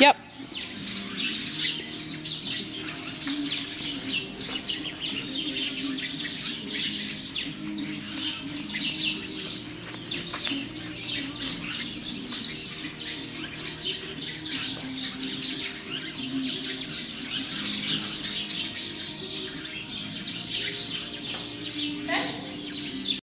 Yep.